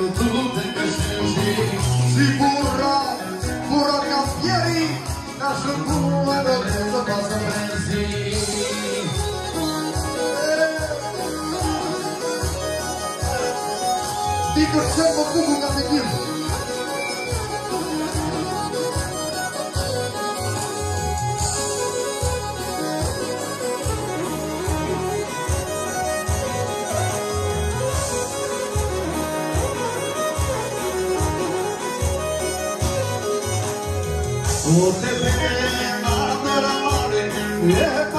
το τούτε με σέζει Σίγουρα, σίγουρα καφιέρι να σου πούμε το τούτο πως Δίκο ξέρω που μου καθηγεί Yeah.